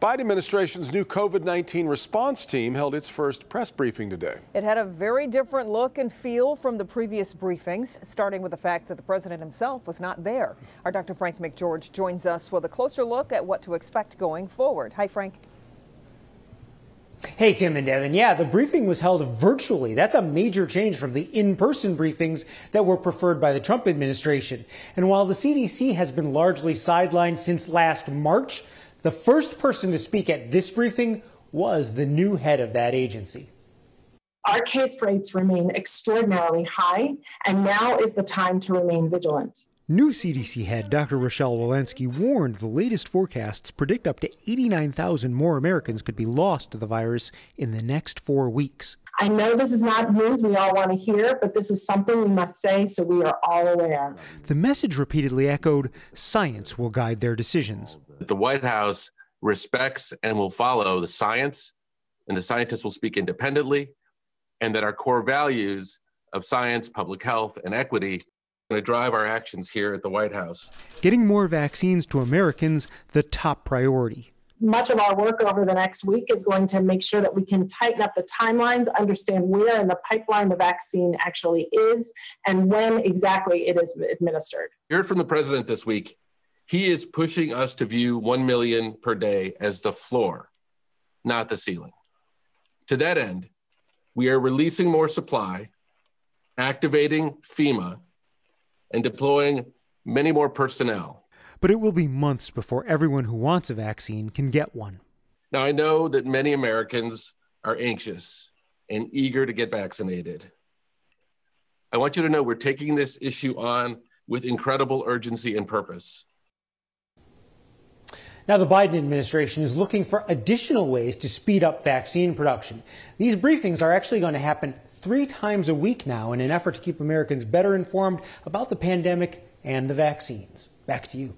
Biden administration's new COVID-19 response team held its first press briefing today. It had a very different look and feel from the previous briefings, starting with the fact that the president himself was not there. Our Dr. Frank McGeorge joins us with a closer look at what to expect going forward. Hi, Frank. Hey, Kim and Devin. Yeah, the briefing was held virtually. That's a major change from the in-person briefings that were preferred by the Trump administration. And while the CDC has been largely sidelined since last March, the first person to speak at this briefing was the new head of that agency. Our case rates remain extraordinarily high, and now is the time to remain vigilant. New CDC head Dr. Rochelle Walensky warned the latest forecasts predict up to 89,000 more Americans could be lost to the virus in the next four weeks. I know this is not news we all want to hear, but this is something we must say so we are all aware. The message repeatedly echoed science will guide their decisions. The White House respects and will follow the science, and the scientists will speak independently, and that our core values of science, public health, and equity are going to drive our actions here at the White House. Getting more vaccines to Americans, the top priority. Much of our work over the next week is going to make sure that we can tighten up the timelines, understand where in the pipeline the vaccine actually is, and when exactly it is administered. You heard from the president this week. He is pushing us to view 1 million per day as the floor, not the ceiling. To that end, we are releasing more supply, activating FEMA, and deploying many more personnel. But it will be months before everyone who wants a vaccine can get one. Now, I know that many Americans are anxious and eager to get vaccinated. I want you to know we're taking this issue on with incredible urgency and purpose. Now, the Biden administration is looking for additional ways to speed up vaccine production. These briefings are actually going to happen three times a week now in an effort to keep Americans better informed about the pandemic and the vaccines. Back to you.